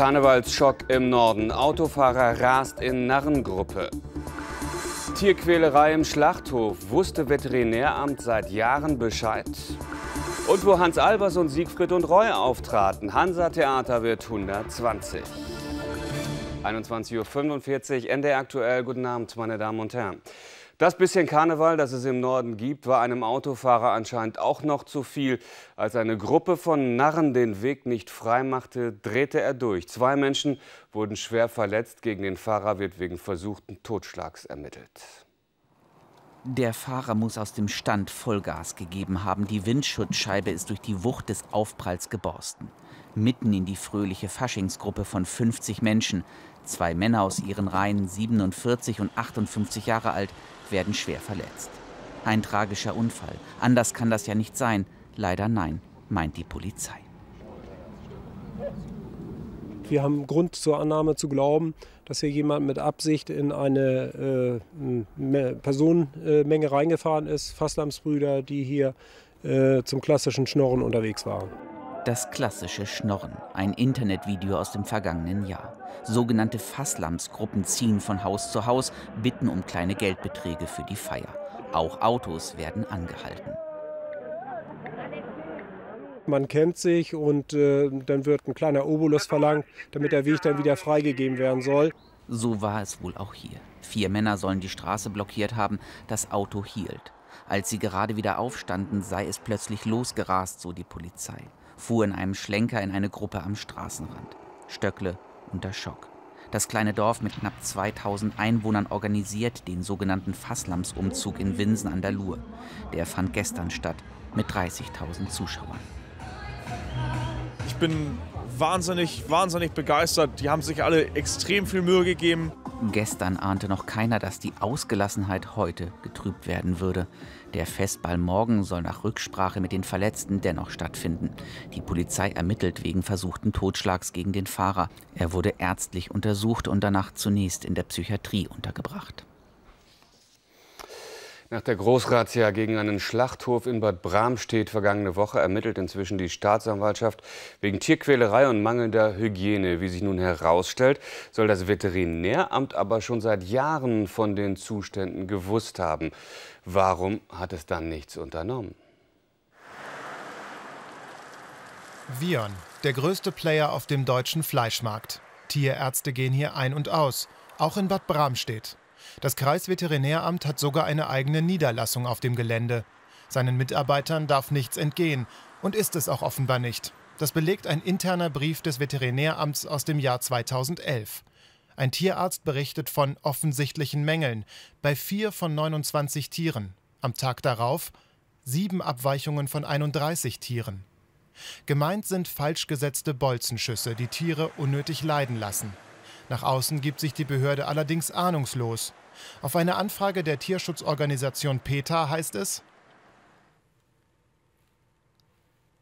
Karnevalsschock im Norden. Autofahrer rast in Narrengruppe. Tierquälerei im Schlachthof. Wusste Veterinäramt seit Jahren Bescheid? Und wo Hans Albers und Siegfried und Roy auftraten. Hansa Theater wird 120. 21.45 Uhr, NDR aktuell. Guten Abend, meine Damen und Herren. Das bisschen Karneval, das es im Norden gibt, war einem Autofahrer anscheinend auch noch zu viel. Als eine Gruppe von Narren den Weg nicht frei machte, drehte er durch. Zwei Menschen wurden schwer verletzt. Gegen den Fahrer wird wegen versuchten Totschlags ermittelt. Der Fahrer muss aus dem Stand Vollgas gegeben haben. Die Windschutzscheibe ist durch die Wucht des Aufpralls geborsten. Mitten in die fröhliche Faschingsgruppe von 50 Menschen. Zwei Männer aus ihren Reihen, 47 und 58 Jahre alt, werden schwer verletzt. Ein tragischer Unfall. Anders kann das ja nicht sein. Leider nein, meint die Polizei. Wir haben Grund zur Annahme zu glauben, dass hier jemand mit Absicht in eine äh, Personenmenge reingefahren ist. Fastlamsbrüder, die hier äh, zum klassischen Schnorren unterwegs waren. Das klassische Schnorren, ein Internetvideo aus dem vergangenen Jahr. Sogenannte Fasslamsgruppen ziehen von Haus zu Haus, bitten um kleine Geldbeträge für die Feier. Auch Autos werden angehalten. Man kennt sich und äh, dann wird ein kleiner Obolus verlangt, damit der Weg dann wieder freigegeben werden soll. So war es wohl auch hier. Vier Männer sollen die Straße blockiert haben, das Auto hielt. Als sie gerade wieder aufstanden, sei es plötzlich losgerast, so die Polizei fuhr in einem Schlenker in eine Gruppe am Straßenrand. Stöckle unter Schock. Das kleine Dorf mit knapp 2000 Einwohnern organisiert den sogenannten Fasslamsumzug in Winsen an der Luhr. Der fand gestern statt mit 30.000 Zuschauern. Ich bin wahnsinnig, wahnsinnig begeistert. Die haben sich alle extrem viel Mühe gegeben. Gestern ahnte noch keiner, dass die Ausgelassenheit heute getrübt werden würde. Der Festball morgen soll nach Rücksprache mit den Verletzten dennoch stattfinden. Die Polizei ermittelt wegen versuchten Totschlags gegen den Fahrer. Er wurde ärztlich untersucht und danach zunächst in der Psychiatrie untergebracht. Nach der Großrazzia gegen einen Schlachthof in Bad Bramstedt vergangene Woche ermittelt inzwischen die Staatsanwaltschaft wegen Tierquälerei und mangelnder Hygiene. Wie sich nun herausstellt, soll das Veterinäramt aber schon seit Jahren von den Zuständen gewusst haben. Warum hat es dann nichts unternommen? Vion, der größte Player auf dem deutschen Fleischmarkt. Tierärzte gehen hier ein und aus, auch in Bad Bramstedt. Das Kreisveterinäramt hat sogar eine eigene Niederlassung auf dem Gelände. Seinen Mitarbeitern darf nichts entgehen und ist es auch offenbar nicht. Das belegt ein interner Brief des Veterinäramts aus dem Jahr 2011. Ein Tierarzt berichtet von offensichtlichen Mängeln bei vier von 29 Tieren. Am Tag darauf sieben Abweichungen von 31 Tieren. Gemeint sind falsch gesetzte Bolzenschüsse, die Tiere unnötig leiden lassen. Nach außen gibt sich die Behörde allerdings ahnungslos. Auf eine Anfrage der Tierschutzorganisation PETA heißt es,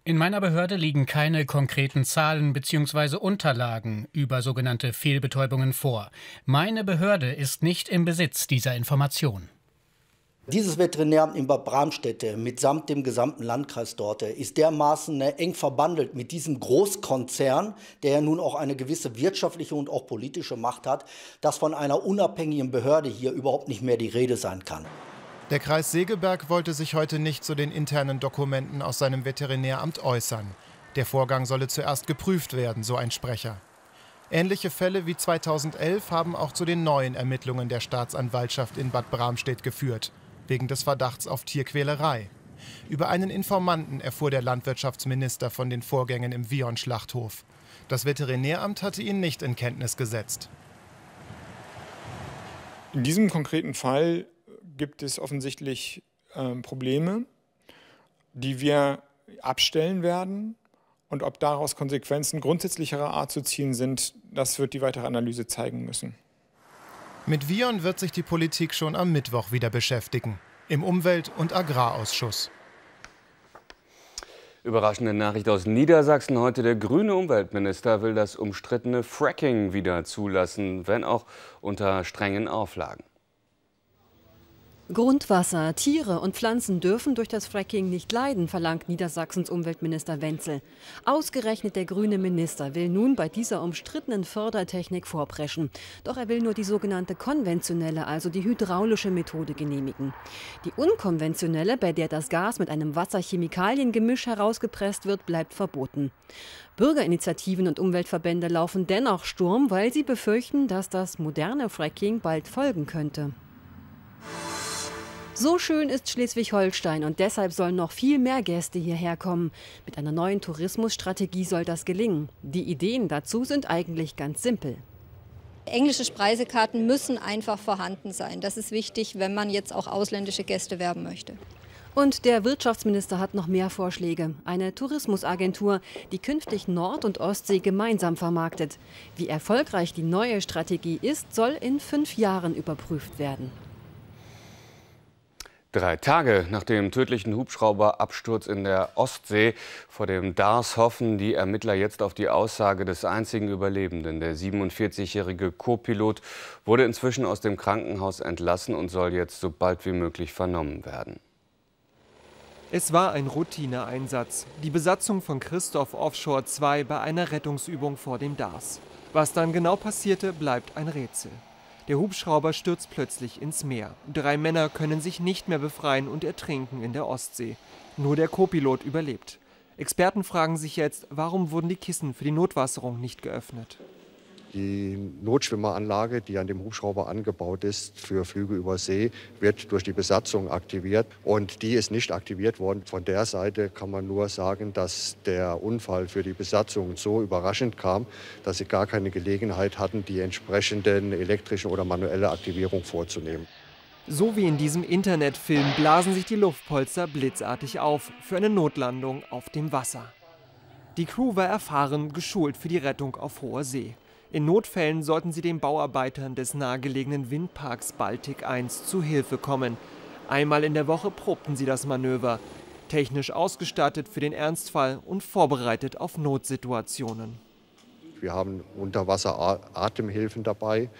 In meiner Behörde liegen keine konkreten Zahlen bzw. Unterlagen über sogenannte Fehlbetäubungen vor. Meine Behörde ist nicht im Besitz dieser Information. Dieses Veterinäramt in Bad Bramstätte mitsamt dem gesamten Landkreis dort ist dermaßen ne, eng verbandelt mit diesem Großkonzern, der ja nun auch eine gewisse wirtschaftliche und auch politische Macht hat, dass von einer unabhängigen Behörde hier überhaupt nicht mehr die Rede sein kann. Der Kreis Segeberg wollte sich heute nicht zu den internen Dokumenten aus seinem Veterinäramt äußern. Der Vorgang solle zuerst geprüft werden, so ein Sprecher. Ähnliche Fälle wie 2011 haben auch zu den neuen Ermittlungen der Staatsanwaltschaft in Bad Bramstedt geführt wegen des Verdachts auf Tierquälerei. Über einen Informanten erfuhr der Landwirtschaftsminister von den Vorgängen im Vion-Schlachthof. Das Veterinäramt hatte ihn nicht in Kenntnis gesetzt. In diesem konkreten Fall gibt es offensichtlich äh, Probleme, die wir abstellen werden. Und ob daraus Konsequenzen grundsätzlicherer Art zu ziehen sind, das wird die weitere Analyse zeigen müssen. Mit Vion wird sich die Politik schon am Mittwoch wieder beschäftigen, im Umwelt- und Agrarausschuss. Überraschende Nachricht aus Niedersachsen heute. Der grüne Umweltminister will das umstrittene Fracking wieder zulassen, wenn auch unter strengen Auflagen. Grundwasser, Tiere und Pflanzen dürfen durch das Fracking nicht leiden, verlangt Niedersachsens Umweltminister Wenzel. Ausgerechnet der grüne Minister will nun bei dieser umstrittenen Fördertechnik vorpreschen. Doch er will nur die sogenannte konventionelle, also die hydraulische Methode genehmigen. Die unkonventionelle, bei der das Gas mit einem Wasser-Chemikalien-Gemisch herausgepresst wird, bleibt verboten. Bürgerinitiativen und Umweltverbände laufen dennoch Sturm, weil sie befürchten, dass das moderne Fracking bald folgen könnte. So schön ist Schleswig-Holstein und deshalb sollen noch viel mehr Gäste hierher kommen. Mit einer neuen Tourismusstrategie soll das gelingen. Die Ideen dazu sind eigentlich ganz simpel. Englische Speisekarten müssen einfach vorhanden sein. Das ist wichtig, wenn man jetzt auch ausländische Gäste werben möchte. Und der Wirtschaftsminister hat noch mehr Vorschläge. Eine Tourismusagentur, die künftig Nord- und Ostsee gemeinsam vermarktet. Wie erfolgreich die neue Strategie ist, soll in fünf Jahren überprüft werden. Drei Tage nach dem tödlichen Hubschrauberabsturz in der Ostsee vor dem Dars hoffen die Ermittler jetzt auf die Aussage des einzigen Überlebenden. Der 47-jährige Co-Pilot wurde inzwischen aus dem Krankenhaus entlassen und soll jetzt so bald wie möglich vernommen werden. Es war ein Routineeinsatz. Die Besatzung von Christoph Offshore 2 bei einer Rettungsübung vor dem Dars. Was dann genau passierte, bleibt ein Rätsel. Der Hubschrauber stürzt plötzlich ins Meer. Drei Männer können sich nicht mehr befreien und ertrinken in der Ostsee. Nur der Co-Pilot überlebt. Experten fragen sich jetzt, warum wurden die Kissen für die Notwasserung nicht geöffnet? Die Notschwimmeranlage, die an dem Hubschrauber angebaut ist für Flüge über See, wird durch die Besatzung aktiviert und die ist nicht aktiviert worden. Von der Seite kann man nur sagen, dass der Unfall für die Besatzung so überraschend kam, dass sie gar keine Gelegenheit hatten, die entsprechenden elektrische oder manuelle Aktivierung vorzunehmen. So wie in diesem Internetfilm blasen sich die Luftpolster blitzartig auf für eine Notlandung auf dem Wasser. Die Crew war erfahren, geschult für die Rettung auf hoher See. In Notfällen sollten sie den Bauarbeitern des nahegelegenen Windparks Baltic 1 zu Hilfe kommen. Einmal in der Woche probten sie das Manöver, technisch ausgestattet für den Ernstfall und vorbereitet auf Notsituationen. Wir haben Unterwasser-Atemhilfen dabei,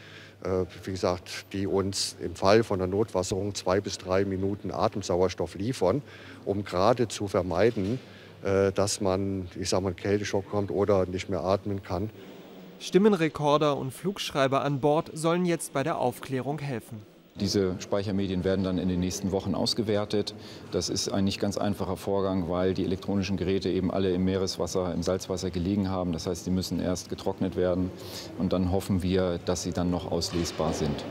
äh, wie gesagt, die uns im Fall von einer Notwasserung zwei bis drei Minuten Atemsauerstoff liefern, um gerade zu vermeiden, äh, dass man, ich sag mal, Kälteschock kommt oder nicht mehr atmen kann. Stimmenrekorder und Flugschreiber an Bord sollen jetzt bei der Aufklärung helfen. Diese Speichermedien werden dann in den nächsten Wochen ausgewertet. Das ist ein nicht ganz einfacher Vorgang, weil die elektronischen Geräte eben alle im Meereswasser, im Salzwasser gelegen haben. Das heißt, die müssen erst getrocknet werden und dann hoffen wir, dass sie dann noch auslesbar sind.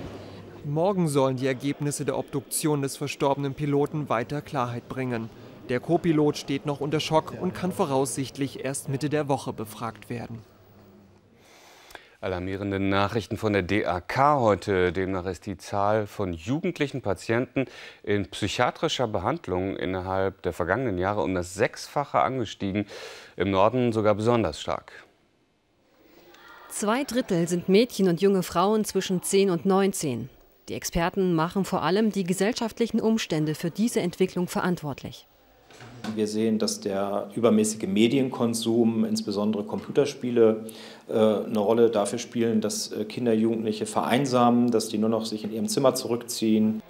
Morgen sollen die Ergebnisse der Obduktion des verstorbenen Piloten weiter Klarheit bringen. Der Co-Pilot steht noch unter Schock und kann voraussichtlich erst Mitte der Woche befragt werden. Alarmierende Nachrichten von der DAK heute. Demnach ist die Zahl von jugendlichen Patienten in psychiatrischer Behandlung innerhalb der vergangenen Jahre um das Sechsfache angestiegen, im Norden sogar besonders stark. Zwei Drittel sind Mädchen und junge Frauen zwischen 10 und 19. Die Experten machen vor allem die gesellschaftlichen Umstände für diese Entwicklung verantwortlich. Wir sehen, dass der übermäßige Medienkonsum, insbesondere Computerspiele, äh, eine Rolle dafür spielen, dass äh, Kinder, Jugendliche vereinsamen, dass die nur noch sich in ihrem Zimmer zurückziehen.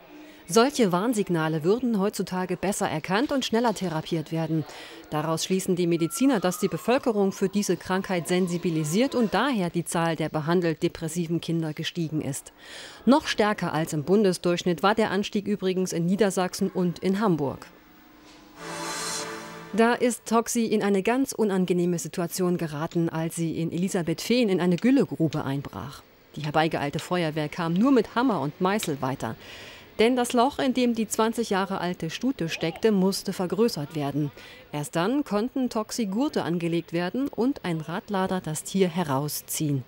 Solche Warnsignale würden heutzutage besser erkannt und schneller therapiert werden. Daraus schließen die Mediziner, dass die Bevölkerung für diese Krankheit sensibilisiert und daher die Zahl der behandelt depressiven Kinder gestiegen ist. Noch stärker als im Bundesdurchschnitt war der Anstieg übrigens in Niedersachsen und in Hamburg. Da ist Toxi in eine ganz unangenehme Situation geraten, als sie in Elisabeth Fehn in eine Güllegrube einbrach. Die herbeigeeilte Feuerwehr kam nur mit Hammer und Meißel weiter. Denn das Loch, in dem die 20 Jahre alte Stute steckte, musste vergrößert werden. Erst dann konnten Toxi Gurte angelegt werden und ein Radlader das Tier herausziehen.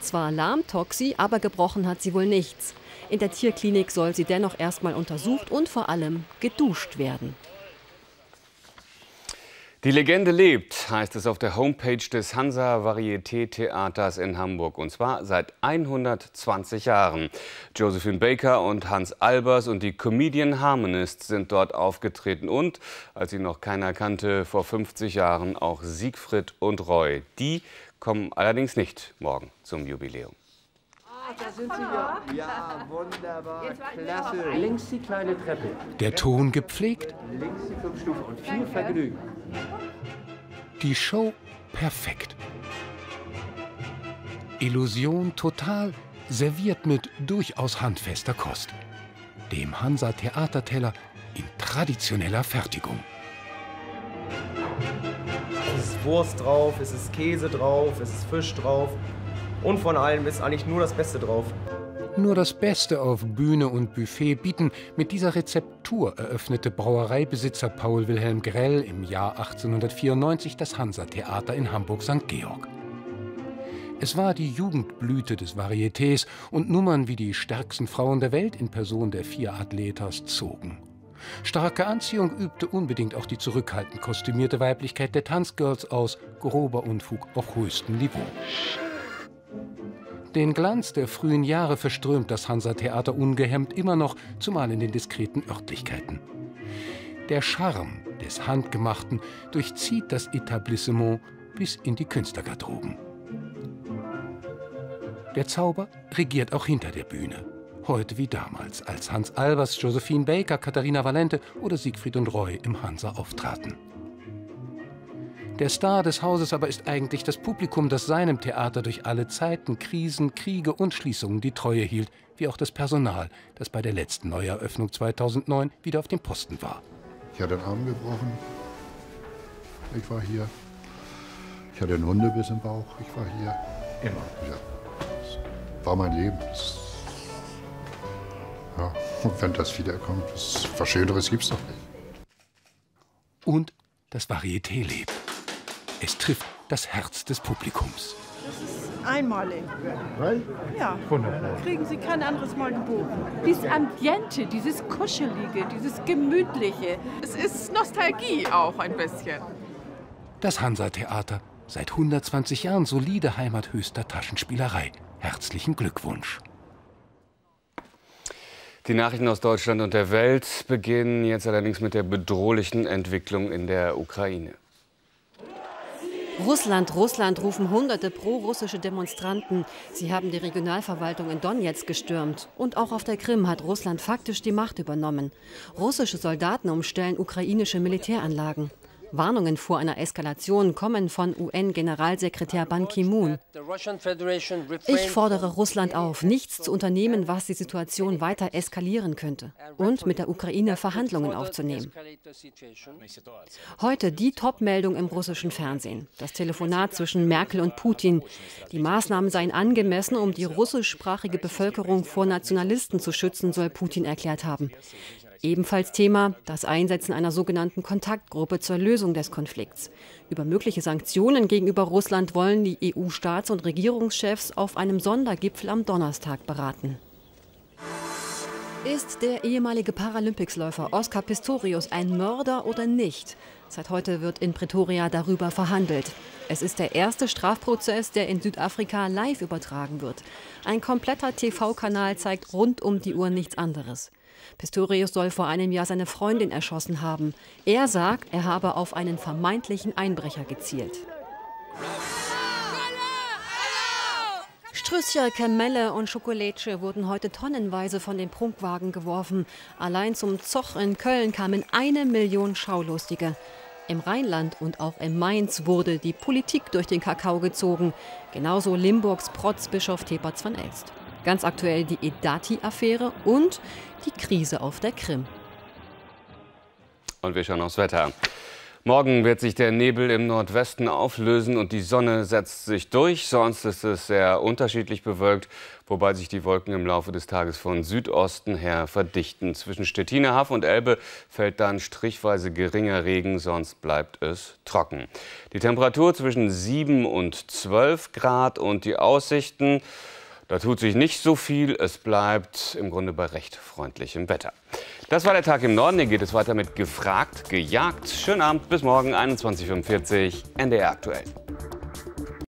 Zwar lahm Toxi, aber gebrochen hat sie wohl nichts. In der Tierklinik soll sie dennoch erstmal untersucht und vor allem geduscht werden. Die Legende lebt, heißt es auf der Homepage des Hansa Varieté Theaters in Hamburg. Und zwar seit 120 Jahren. Josephine Baker und Hans Albers und die Comedian Harmonists sind dort aufgetreten. Und, als sie noch keiner kannte, vor 50 Jahren auch Siegfried und Roy. Die kommen allerdings nicht morgen zum Jubiläum. da sind Sie ja. Ja, wunderbar, klasse. Links die kleine Treppe. Der Ton gepflegt. Links die fünf Stufen und viel Vergnügen. Die Show perfekt. Illusion total, serviert mit durchaus handfester Kost. Dem Hansa Theaterteller in traditioneller Fertigung. Es ist Wurst drauf, es ist Käse drauf, es ist Fisch drauf. Und von allem ist eigentlich nur das Beste drauf. Nur das Beste auf Bühne und Buffet bieten mit dieser Rezeptur eröffnete Brauereibesitzer Paul Wilhelm Grell im Jahr 1894 das Hansa-Theater in Hamburg-St. Georg. Es war die Jugendblüte des Varietés und Nummern wie die stärksten Frauen der Welt in Person der vier Athletas zogen. Starke Anziehung übte unbedingt auch die zurückhaltend kostümierte Weiblichkeit der Tanzgirls aus, grober Unfug auf höchstem Niveau. Den Glanz der frühen Jahre verströmt das Hansa-Theater ungehemmt immer noch, zumal in den diskreten Örtlichkeiten. Der Charme des Handgemachten durchzieht das Etablissement bis in die Künstlergarderoben. Der Zauber regiert auch hinter der Bühne. Heute wie damals, als Hans Albers, Josephine Baker, Katharina Valente oder Siegfried und Roy im Hansa auftraten. Der Star des Hauses aber ist eigentlich das Publikum, das seinem Theater durch alle Zeiten, Krisen, Kriege und Schließungen die Treue hielt, wie auch das Personal, das bei der letzten Neueröffnung 2009 wieder auf dem Posten war. Ich hatte den Arm gebrochen. Ich war hier. Ich hatte einen Hundebiss im Bauch. Ich war hier. Immer. Ja war mein Leben. Das, ja, und wenn das wiederkommt, das, was Schöneres gibt es doch nicht. Und das Varieté lebt. Es trifft das Herz des Publikums. Das ist einmalig. Weil? Ja. Wunderbar. Kriegen Sie kein anderes Mal geboten. Dieses Ambiente, dieses Kuschelige, dieses Gemütliche. Es ist Nostalgie auch ein bisschen. Das Hansa-Theater. Seit 120 Jahren solide Heimat höchster Taschenspielerei. Herzlichen Glückwunsch. Die Nachrichten aus Deutschland und der Welt beginnen jetzt allerdings mit der bedrohlichen Entwicklung in der Ukraine. Russland, Russland rufen hunderte pro-russische Demonstranten. Sie haben die Regionalverwaltung in Donetsk gestürmt. Und auch auf der Krim hat Russland faktisch die Macht übernommen. Russische Soldaten umstellen ukrainische Militäranlagen. Warnungen vor einer Eskalation kommen von UN-Generalsekretär Ban Ki-moon. Ich fordere Russland auf, nichts zu unternehmen, was die Situation weiter eskalieren könnte und mit der Ukraine Verhandlungen aufzunehmen. Heute die Top-Meldung im russischen Fernsehen. Das Telefonat zwischen Merkel und Putin. Die Maßnahmen seien angemessen, um die russischsprachige Bevölkerung vor Nationalisten zu schützen, soll Putin erklärt haben. Ebenfalls Thema das Einsetzen einer sogenannten Kontaktgruppe zur Lösung des Konflikts. Über mögliche Sanktionen gegenüber Russland wollen die EU-Staats- und Regierungschefs auf einem Sondergipfel am Donnerstag beraten. Ist der ehemalige Paralympicsläufer Oscar Pistorius ein Mörder oder nicht? Seit heute wird in Pretoria darüber verhandelt. Es ist der erste Strafprozess, der in Südafrika live übertragen wird. Ein kompletter TV-Kanal zeigt rund um die Uhr nichts anderes. Pistorius soll vor einem Jahr seine Freundin erschossen haben. Er sagt, er habe auf einen vermeintlichen Einbrecher gezielt. Strüsschen, Kamelle und Schokolätsche wurden heute tonnenweise von den Prunkwagen geworfen. Allein zum Zoch in Köln kamen eine Million Schaulustige. Im Rheinland und auch im Mainz wurde die Politik durch den Kakao gezogen. Genauso Limburgs Protzbischof Tepertz van Elst. Ganz aktuell die Edati-Affäre und die Krise auf der Krim. Und wir schauen aufs Wetter. Morgen wird sich der Nebel im Nordwesten auflösen und die Sonne setzt sich durch. Sonst ist es sehr unterschiedlich bewölkt, wobei sich die Wolken im Laufe des Tages von Südosten her verdichten. Zwischen Stettiner Haff und Elbe fällt dann strichweise geringer Regen, sonst bleibt es trocken. Die Temperatur zwischen 7 und 12 Grad und die Aussichten da tut sich nicht so viel. Es bleibt im Grunde bei recht freundlichem Wetter. Das war der Tag im Norden. Hier geht es weiter mit Gefragt, Gejagt. Schönen Abend, bis morgen 21.45 Uhr, NDR aktuell.